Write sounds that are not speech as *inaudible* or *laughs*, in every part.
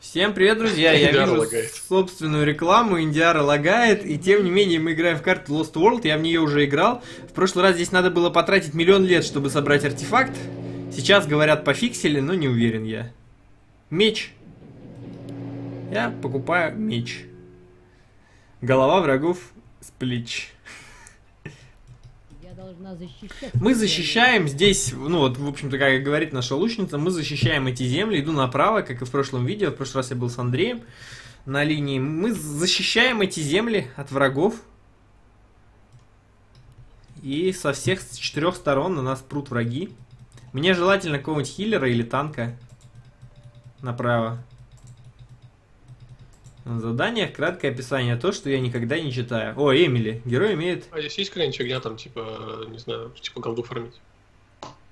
Всем привет, друзья! Я Индиара вижу лагает. собственную рекламу, Индиара лагает, и тем не менее мы играем в карту Lost World, я в нее уже играл. В прошлый раз здесь надо было потратить миллион лет, чтобы собрать артефакт. Сейчас, говорят, пофиксили, но не уверен я. Меч. Я покупаю меч. Голова врагов с плеч. Должна защищать. Мы защищаем здесь, ну вот, в общем-то, как говорит наша лучница, мы защищаем эти земли, иду направо, как и в прошлом видео, в прошлый раз я был с Андреем на линии. Мы защищаем эти земли от врагов. И со всех с четырех сторон на нас прут враги. Мне желательно какого-нибудь хиллера или танка направо. В заданиях краткое описание, то, что я никогда не читаю. О, Эмили. Герой имеет А здесь есть какая-нибудь фигня там, типа, не знаю, типа голду фармить?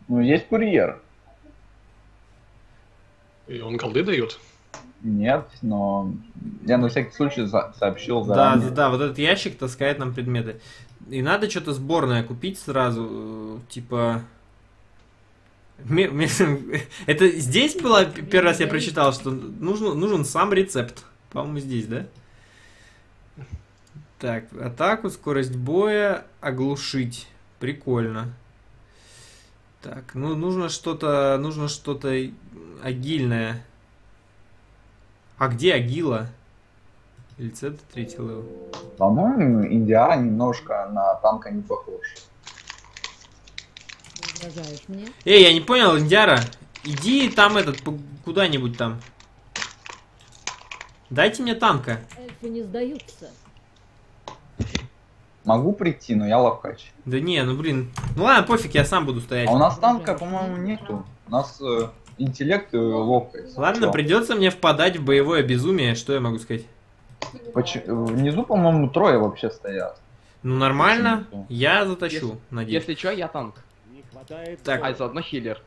Ну, есть курьер. И он голды дает? Нет, но я на всякий случай за- сообщил Да, заранее. да, да, вот этот ящик таскает нам предметы. И надо что-то сборное купить сразу, э, типа... *laughs* Это здесь было первый раз я прочитал, что нужно, нужен сам рецепт. По-моему, здесь, да? Так, атаку, скорость боя, оглушить. Прикольно. Так, ну нужно что-то, нужно что-то агильное. А где агила? Рецепт третий level. По-моему, Индиара немножко на танка не похож. Эй, я не понял, Индиара. Иди там этот, куда-нибудь там. Дайте мне танка. Эльфы не сдаются. Могу прийти, но я ловкач. Да не, ну блин. Ну ладно, пофиг, я сам буду стоять. А у нас танка, по-моему, нету. У нас э, интеллект и ловкость. Ладно, Всё. придется мне впадать в боевое безумие, что я могу сказать? Поч- Внизу, по-моему, трое вообще стоят. Ну нормально, я затащу, надеюсь. Если что, я танк. Так, А заодно хиллер.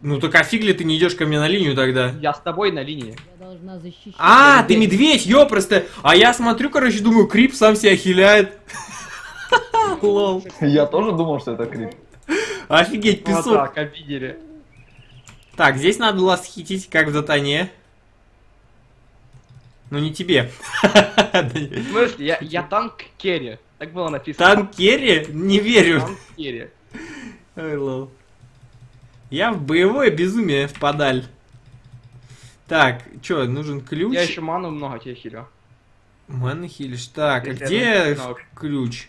Ну так а фиг ли ты не идешь ко мне на линию тогда? Я с тобой на линии. Я должна защищать. А, ты медведь, ёпросто! А я смотрю, короче, думаю, Крип сам себя хиляет. *laughs* Лол. Я тоже думал, что это крип. Офигеть, Вот песок. так, обидели. Так, здесь надо было схитить, как в Затане. Ну не тебе. В смысле, я, я танк керри. Так было написано. Танк Керри? Не верю. Танк керри. Ой, лол. Я в боевое безумие впадаль. Так, чё, нужен ключ? Я еще ману много тебе хилю. Маны хилишь. Так, а где ключ?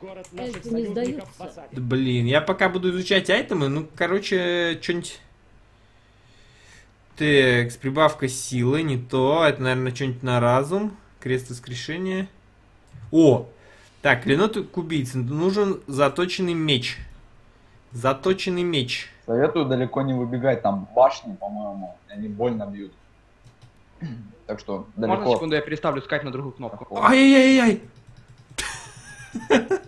Город наших не. Да, блин, я пока буду изучать айтемы, ну, короче, что-нибудь... Так, с прибавкой силы, не то. Это, наверное, что-нибудь на разум. Крест воскрешения. О! Так, клинок к убийце. Нужен заточенный меч. Заточенный меч. Советую далеко не выбегать, там башни, по-моему, и они больно бьют. *clears throat* Так что Можно далеко. секунду я переставлю скать на другую кнопку? Ай-яй-яй-яй! *laughs*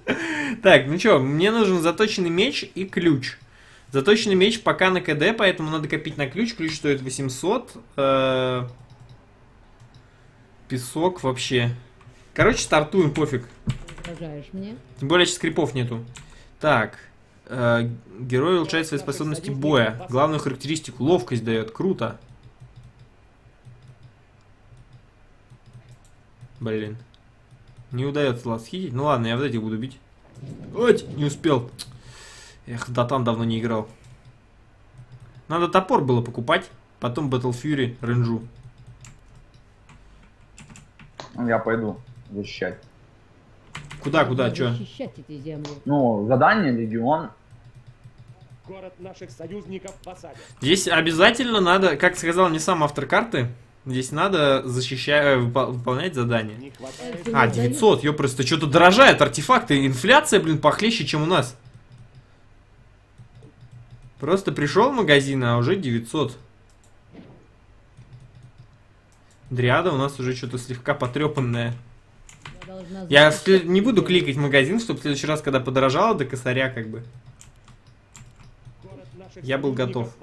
Так, ну чё, мне нужен заточенный меч и ключ. Заточенный меч пока на КД, поэтому надо копить на ключ. Ключ стоит 800. э, Песок вообще. Короче, стартуем, пофиг. Угрожаешь мне? Тем более сейчас крипов нету. Так. Э, Герой улучшает свои способности боя. Главную характеристику ловкость дает. Круто. Блин. Не удается лаз хитить. Ну ладно, я вот этих буду бить. Ой, не успел. Эх, да там давно не играл. Надо топор было покупать. Потом Battle Fury ренжу. Я пойду защищать. Куда, куда, чё? Защищать эти земли. Ну, задание, легион. Город наших союзников в осаде. Здесь обязательно надо, как сказал мне сам автор карты, здесь надо защищать, выполнять задание. Не А, не 900, ё просто что-то дорожает артефакты, инфляция, блин, похлеще, чем у нас. Просто пришел в магазин, а уже 900. Дриада у нас уже что-то слегка потрепанная. Я не буду кликать в магазин, чтобы в следующий раз, когда подорожало до косаря, как бы. Я был готов.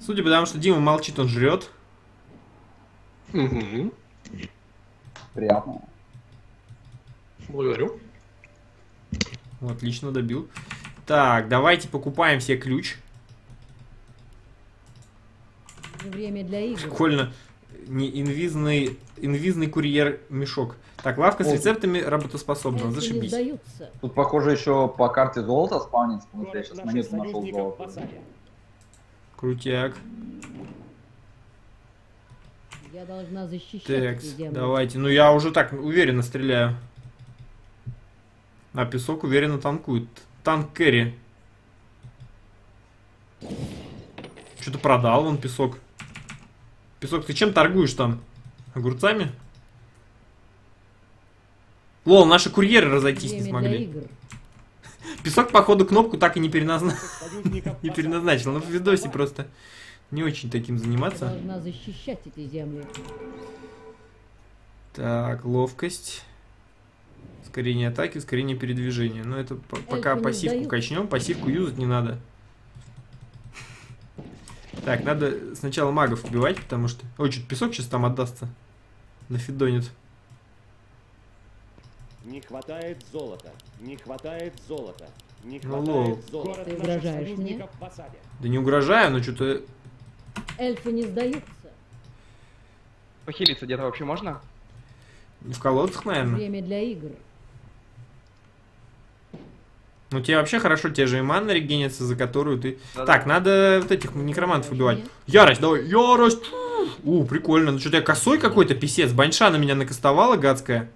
Судя по тому, что Дима молчит, он жрет. Угу. Приятно. Благодарю. Вот, отлично добил. Так, давайте покупаем себе ключ. Время для игр. Прикольно. Не инвизный, инвизный курьер мешок. Так, лавка с О. рецептами работоспособна. Зашибись. сдаются. Тут, похоже, еще по карте золото спавнится, потому что я сейчас монету нашел золото. Крутяк. Я должна защищать Так, давайте. Ну я уже так уверенно стреляю. А песок уверенно танкует. Танк Кэрри. Что-то продал вон песок. Песок, ты чем торгуешь там? Огурцами? Лол, наши курьеры разойтись не Время для смогли. *laughs* Песок, походу, кнопку так и не, переназна- не *laughs* переназначил. Ну, в видосе просто не очень таким заниматься. должна защищать эти земли. Так, ловкость. Ускорение атаки, ускорение передвижения. Но это по- пока не пассивку качнем, пассивку юзать не надо. Так, надо сначала магов убивать, потому что... Ой, что песок сейчас там отдастся. Нафидонит. Не хватает золота. Не хватает золота. Не Ну, хватает лол. золота. Ты угрожаешь мне? Да не угрожаю, но что-то... Эльфы не сдаются. Похилиться где-то вообще можно? В колодцах, наверное. Время для игр. Ну, тебе вообще хорошо, тебе же и манна регенится, за которую ты... Да-да. Так, надо вот этих некромантов убивать. Ярость, давай, ярость! У, прикольно. Ну, что-то я косой какой-то писец. Баньша на меня накастовала гадская.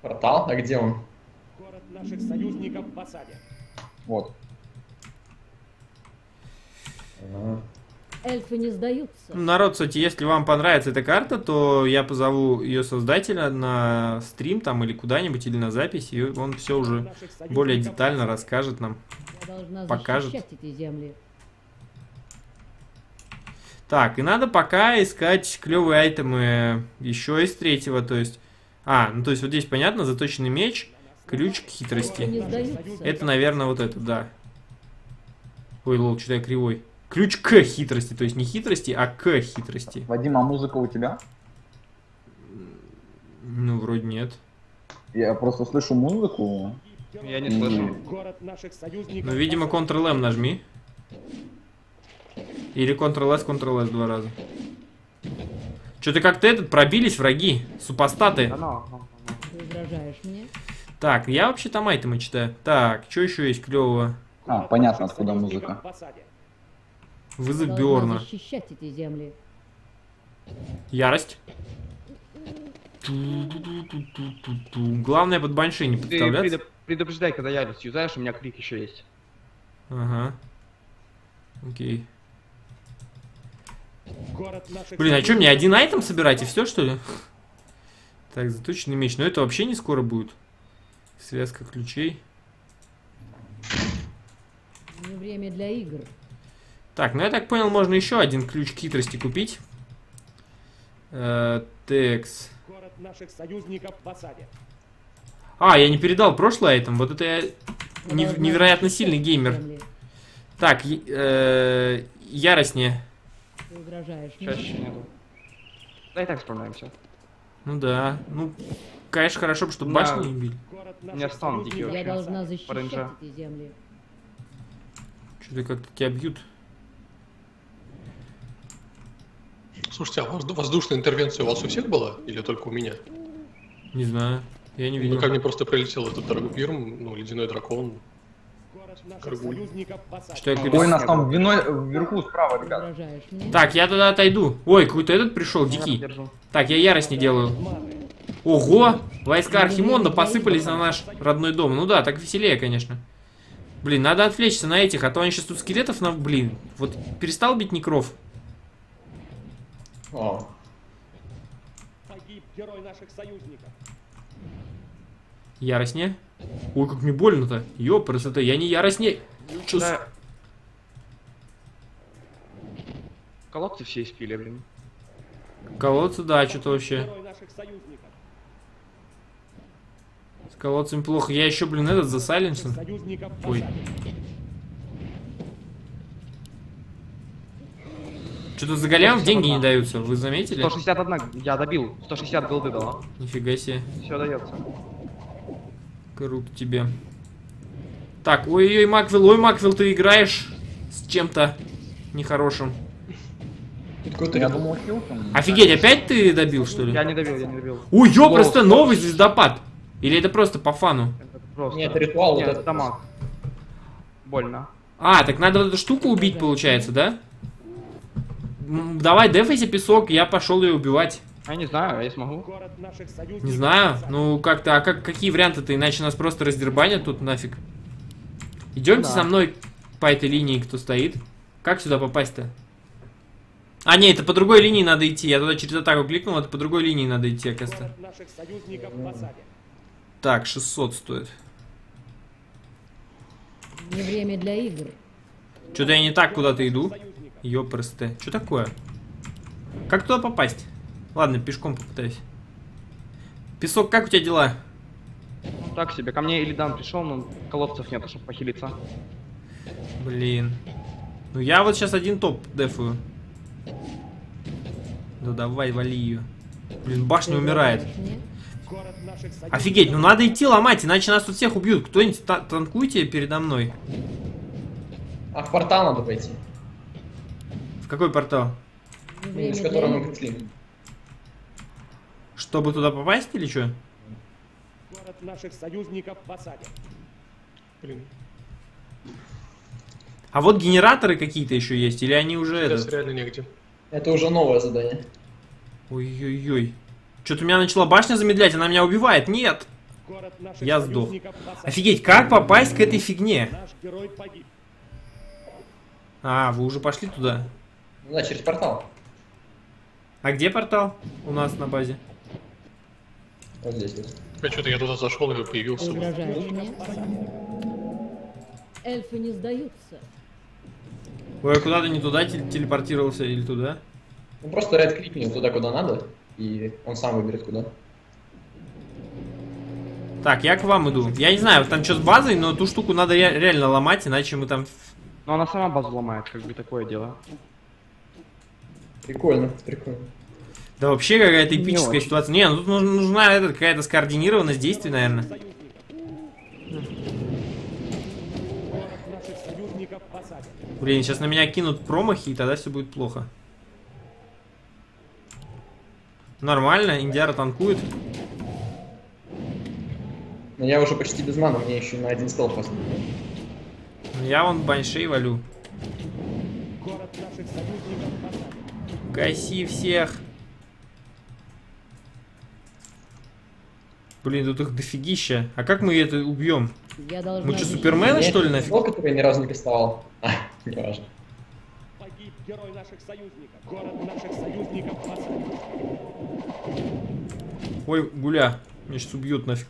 Портал? А где он? Город наших союзников в осаде. Вот. Эльфы не сдаются. Ну, Народ, кстати, если вам понравится эта карта, то я позову ее создателя на стрим там или куда-нибудь, или на запись, и он все уже более детально расскажет нам. Покажет. защищать эти земли. Так, и надо пока искать клевые айтемы еще из третьего, то есть... А, ну то есть вот здесь понятно, заточенный меч, ключ к хитрости. Это, наверное, вот это, да. Ой, лол, что-то я кривой. Ключ к хитрости, то есть не хитрости, а к хитрости. Вадим, а музыка у тебя? Ну, вроде нет. Я просто слышу музыку. Я не слышу. Город наших союзников Ну, видимо. Ctrl-M нажми. Или Ctrl-S, Ctrl-S два раза. Что-то как-то этот пробились враги, супостаты. Ты угрожаешь мне? Так, я вообще там айтемы читаю. Так, что еще есть клевого? А, понятно, откуда музыка. Вызов Биорна. защищать эти земли. Ярость. Главное под банши не Ты подставляться. предо- предупреждай, когда ярость юзаешь, у меня крик еще есть. Ага. Окей. Блин, а что, мне один айтем собирать и все, что ли? Так, заточенный меч. Но это вообще не скоро будет. Связка ключей. Не время для игр. Так, ну я так понял, можно еще один ключ к хитрости купить. Э, Текс. Город наших союзников в осаде. А, я не передал прошлый айтем. Вот это я нев- невероятно сильный геймер. Так, э, яростнее. Ты угрожаешь? Чаще нету. Да и так справляемся. Ну да. Ну, конечно, хорошо, бы, чтобы Да. башни не били. Стан дикий союзников Я должна защищать Паренжа. эти земли. Что-то как-то тебя бьют. Слушайте, а возду- воздушная интервенция у вас у всех была? Или только у меня? Не знаю. Я не Ну, видел. ко мне просто прилетел этот Драгопирм, ну, ледяной дракон. Что я Ой, нас там виной вверху справа, ребят. Так, я тогда отойду. Ой, какой-то этот пришел, дикий. Так, я ярость не делаю. Ого! Войска Архимонда посыпались на наш родной дом. Ну да, так веселее, конечно. Блин, надо отвлечься на этих, а то они сейчас тут скелетов на... Блин, вот перестал бить некров. О, Погиб герой наших союзников. Ярость не? Ой, как мне больно-то. Ёпрс, это я не ярость не... Чё Да. Колодцы все испили, блин. Колодцы, да, что-то вообще. Герой наших союзников. С колодцами плохо. Я еще, блин, этот засайленсен. Ой. Что-то за големов деньги не даются, вы заметили? 161 я добил. 160 голды дала. Нифига себе. Все дается. Круто тебе. Так, ой-ой, Маквилл, ой, Маквилл, ты играешь? с чем-то нехорошим. Тут какой-то Я думал, Хилтон. Офигеть, опять ты добил, что ли? Я не добил, я не добил. Ой, ё, просто новый звездопад. Или это просто по фану? Это просто... Нет, ритуал вот Нет, этот. дамаг. Больно. А, так надо вот эту штуку убить, получается, да? Давай, дефайся песок, я пошел ее убивать. Я не знаю, я смогу. Не знаю, ну как-то, а как, какие варианты-то, иначе нас просто раздербанят тут нафиг. Идемте Да. со мной по этой линии, кто стоит. Как сюда попасть-то? А, нет, это по другой линии надо идти. Я туда через атаку кликнул, это по другой линии надо идти, оказывается. Так, 600 стоит. Не время для игр. Что-то я не так куда-то иду. Ёпрсте. Что такое? Как туда попасть? Ладно, пешком попытаюсь. Песок, как у тебя дела? Так себе, ко мне Илидан пришел, но колодцев нет, чтобы похилиться. Блин. Ну я вот сейчас один топ дефую. Да давай, вали ее. Блин, башня умирает. Офигеть, ну надо идти ломать, иначе нас тут всех убьют. Кто-нибудь та- танкуйте передо мной. А в портал надо пойти, какой портал? Для которым мы пришли. Чтобы туда попасть или что? Город наших союзников посадят. Блин, А вот генераторы какие-то еще есть, или они уже сейчас это... реально негде. Это уже новое задание. Ой-ой-ой. Что-то у меня начала башня замедлять, она меня убивает. Нет! Город наших Я сдох. Офигеть, как попасть к этой фигне? Наш герой погиб. А, вы уже пошли туда. Ну да, через портал. А где портал у нас на базе? Вот здесь вот. А что-то я туда зашел и появился. Эльфы не сдаются. Ой, я куда-то не туда тел- телепортировался или туда? Ну просто ряд кликни туда, куда надо, и он сам выберет куда. Так, я к вам иду. Я не знаю, там что с базой, но ту штуку надо ре- реально ломать, иначе мы там... Но она сама базу ломает, как бы такое дело. Прикольно, прикольно. Да вообще какая-то Не эпическая очень. ситуация. Не, ну тут нужна, эта какая-то скоординированность действий, наверное. Город наших союзников посадят. Блин, сейчас на меня кинут промахи, и тогда все будет плохо. Нормально, Индиара танкует. Но я уже почти без маны, мне еще на один стол просто. Я вон баншей валю. Город наших союзников. Гаси всех. Блин, тут их дофигища. А как мы это убьем? Я должна... Мы что, супермены, что ли, нафиг? Стол, который я ни разу не кастовал. А, *laughs* неважно. Погиб герой наших союзников. Город наших союзников. Ой, гуля. Меня сейчас убьют нафиг.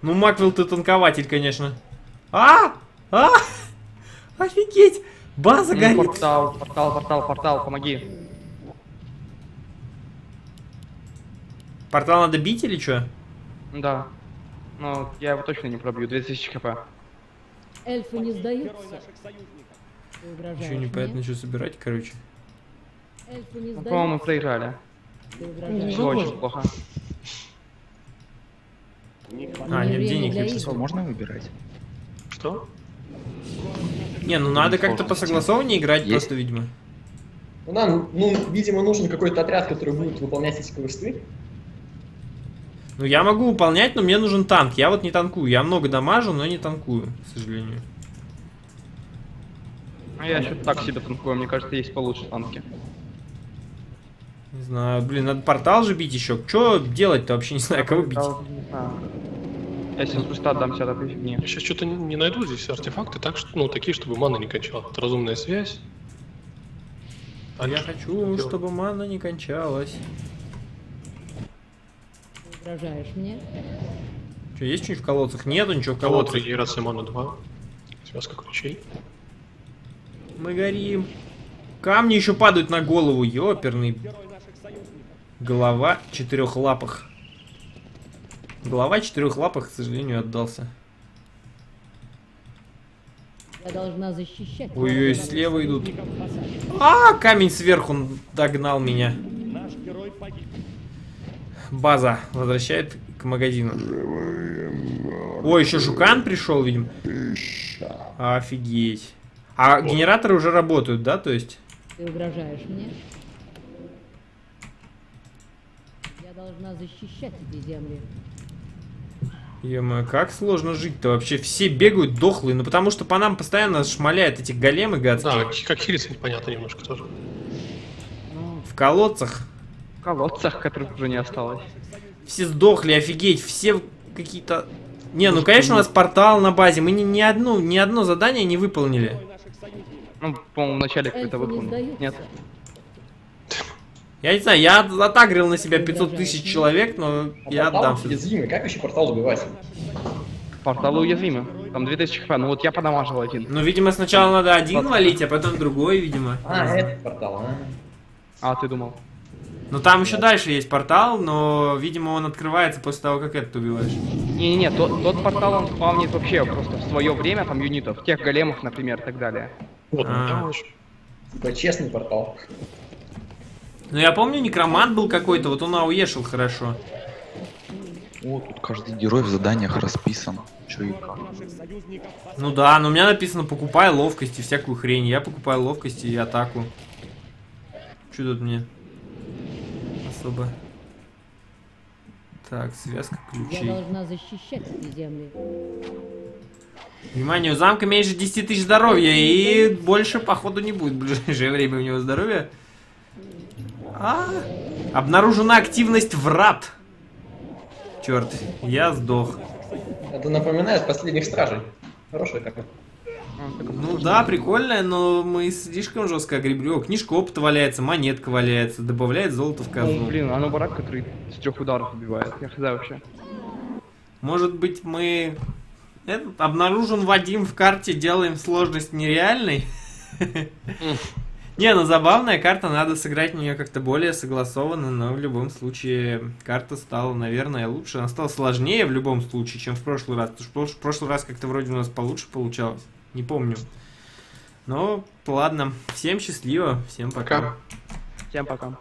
Ну, Маквелл, ты танкователь, конечно. А! А! *laughs* Офигеть! База горит. портал, портал, портал, портал, помоги. Портал надо бить или что? Да. Но я его точно не пробью, 2000 хп. Эльфы не сдаются. непонятно, мне? что собирать, короче. Эльфы не Ну, по-моему, проиграли. Мне? очень плохо. Не. А, Не нет денег, если игр. Можно выбирать? Что? Не, ну надо как-то по согласованнее играть Есть. просто, видимо. Ну да, ну, видимо, нужен какой-то отряд, который будет выполнять эти квесты. Ну я могу выполнять, но мне нужен танк. Я вот не танкую. Я много дамажу, но не танкую, к сожалению. А я еще так себе танкую, мне кажется, есть получше танки. Не знаю, блин, надо портал же бить еще. Что делать-то вообще не знаю, кого бить. Да, не знаю. Я сейчас просто отдамся от этой фигни. Я сейчас что-то не, найду здесь артефакты, так что, ну, такие, чтобы мана не кончала. Вот разумная связь. А я хочу, чтобы мана не кончалась. Угрожаешь мне? Что, есть что-нибудь в колодцах? Нету ничего в колодцах. регенерация мана 2. Связка ключей. Мы горим. Камни еще падают на голову, ёперный. Герой наших союзников. Голова четырехлапых. Голова четырехлапых, к сожалению, отдался. Я должна защищать. Ой-ой, слева идут. А, камень сверху догнал меня. База возвращает к магазину. Ой, еще жукан пришел, видимо. Офигеть. А генераторы уже работают, да, то есть? Ты угрожаешь мне? Я должна защищать эти земли. ё как сложно жить-то вообще. Все бегают дохлые, ну потому что по нам постоянно шмаляют эти големы гадские. Да, как хилиться непонятно немножко тоже. В колодцах. Колодцах, которых уже не осталось. Все сдохли, офигеть, все какие-то... Не, ну конечно у нас портал на базе, мы ни, ни, одну, ни одно задание не выполнили. Ну, по-моему, вначале не выполнил. Нет. Я не знаю, я отагрил на себя 500 тысяч человек, но А я портал отдам. уязвимый, как вообще портал убивать? Порталы уязвимы. Там 2000 хп. Ну вот я подамажил один. Ну, видимо, сначала надо один валить, а потом другой, видимо. А, этот портал, а. А, ты думал? Ну там еще дальше есть портал, но, видимо, он открывается после того, как этот убиваешь. Не-не-не, тот, тот портал он спавнит вообще просто в свое время, там юнитов, тех големов, например, и так далее. Вот, А. да, вот. Типа честный портал. Ну я помню, некромант был какой-то, вот он ауешил хорошо. О, тут каждый герой в заданиях расписан. Чё и как. Ну да, но у меня написано покупай ловкость и всякую хрень. Я покупаю ловкость и атаку. Что тут мне? Особо. Так, связка Я ключей. должна защищать эти земли. Внимание, у замка меньше 10 тысяч здоровья, и больше, походу, не будет в ближайшее время у него здоровья. А, обнаружена активность врат. Черт, я сдох. Это напоминает последних стражей. Хорошая какая. А, Ну да, прикольная, но мы слишком жестко огребли. О, книжка опыта валяется, монетка валяется, добавляет золото в Ну, казну. блин, оно барак, который с трех ударов убивает. Я хз вообще. Может быть, мы... Этот, обнаружен Вадим в карте, делаем сложность нереальной? *laughs* Не, ну забавная карта, надо сыграть в нее как-то более согласованно, но в любом случае карта стала, наверное, лучше. Она стала сложнее в любом случае, чем в прошлый раз. Потому что в прошлый раз как-то вроде у нас получше получалось. Не помню. Но ладно, всем счастливо, всем пока. Пока. Всем пока.